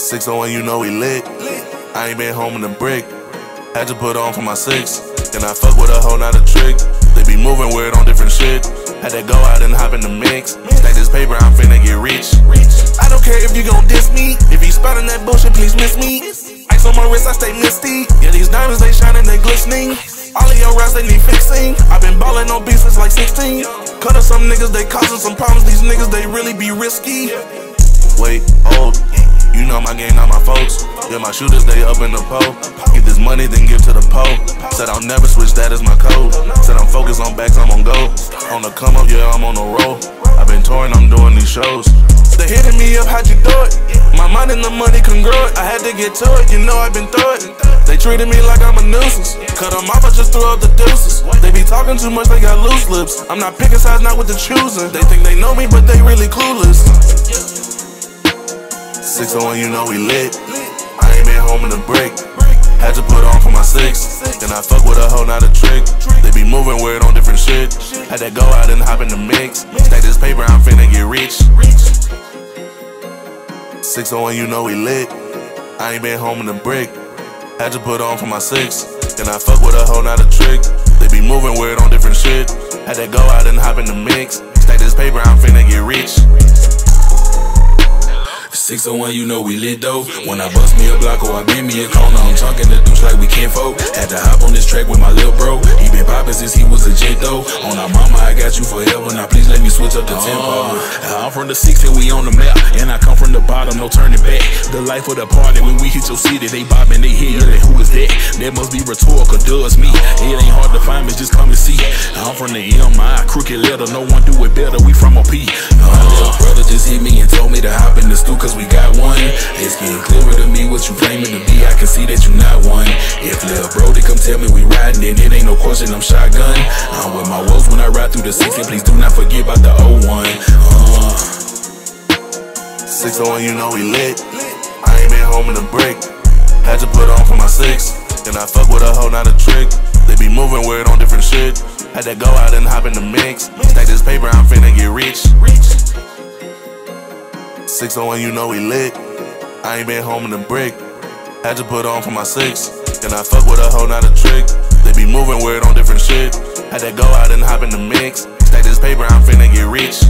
601, you know he lit. I ain't been home in a brick. Had to put on for my six. Then I fuck with a whole nother trick. They be moving weird on different shit. Had to go out and hop in the mix. Stack this paper, I'm finna get rich. I don't care if you gon' diss me. If you spouting that bullshit, please miss me. Ice on my wrist, I stay misty. Yeah, these diamonds, they shining, they glistening. All of your raps, they need fixing. i been ballin' on beats since like 16. Cut up some niggas, they causing some problems. These niggas, they really be risky. Wait, hold. You know my game, not my folks. Yeah, my shooters, they up in the pole. Get this money, then give to the pole. Said I'll never switch, that is my code. Said I'm focused on backs, I'm on go. On the come up, yeah, I'm on the roll. I've been touring, I'm doing these shows. They hitting me up, how'd you do it? My mind and the money congruent. I had to get to it, you know I've been through it. They treated me like I'm a nuisance. Cut them off, I just threw up the deuces. They be talking too much, they got loose lips. I'm not picking sides, not with the choosing. They think they know me, but they really clueless. 601, you know we lit. I ain't been home in a brick. Had to put on for my six. Then I fuck with a whole nother trick. They be moving weird on different shit. Had to go out and hop in the mix. Stack this paper, I'm finna get rich. 601, you know we lit. I ain't been home in a brick. Had to put on for my six. Then I fuck with a whole nother trick. They be moving weird on different shit. Had to go out and hop in the mix. Stack this paper, I'm finna get rich. 601, you know we lit though. When I bust me a block or I bend me a corner, I'm talking the deuce like we can't fold. Had to hop on this track with my little bro. He been poppin' since he was a jet though. On our mama, I got you forever. Now please let me switch up the tempo. Uh, I'm from the six and we on the map. And I come from the bottom, no turning back. The life of the party when we hit your city, they bobbing, they hit yelling, who is that? That must be rhetorical, does me. It ain't hard to find me, just come and see. I'm from the MI, crooked letter, no one do it better. We from a what you claiming to be. I can see that you're not one. If Lil Brody come tell me we riding, then it ain't no question I'm shotgun. I'm with my wolves when I ride through the six, and please do not forget about the 01. Uh. 601, you know we lit. I ain't been home in a brick. Had to put on for my six. And I fuck with a whole nother trick. They be moving weird on different shit. Had to go out and hop in the mix. Stack this paper, I'm finna get rich. 601, you know we lit. I ain't been home in a brick. Had to put on for my six. Then I fuck with a whole nother trick. They be moving weird on different shit. Had to go out and hop in the mix. Stack this paper, I'm finna get rich.